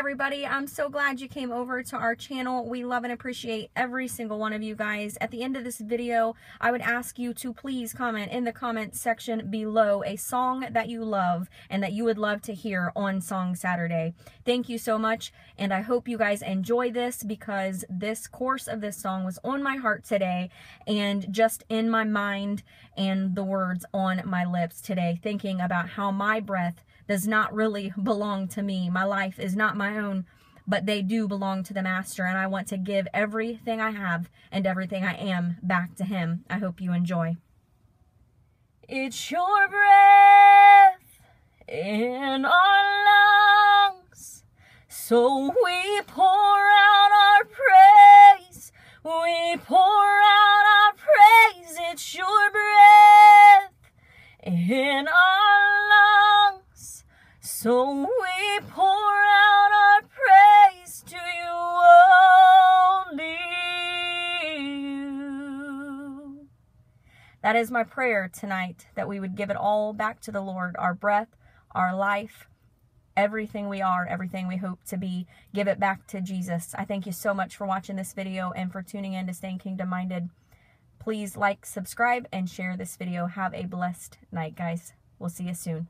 everybody. I'm so glad you came over to our channel. We love and appreciate every single one of you guys. At the end of this video, I would ask you to please comment in the comment section below a song that you love and that you would love to hear on Song Saturday. Thank you so much, and I hope you guys enjoy this because this course of this song was on my heart today and just in my mind and the words on my lips today, thinking about how my breath does not really belong to me. My life is not my own, but they do belong to the Master, and I want to give everything I have and everything I am back to Him. I hope you enjoy. It's your breath in our lungs, so we pour out our praise. We pour out our praise. It's your breath in our lungs. So we pour That is my prayer tonight, that we would give it all back to the Lord, our breath, our life, everything we are, everything we hope to be, give it back to Jesus. I thank you so much for watching this video and for tuning in to Staying Kingdom Minded. Please like, subscribe, and share this video. Have a blessed night, guys. We'll see you soon.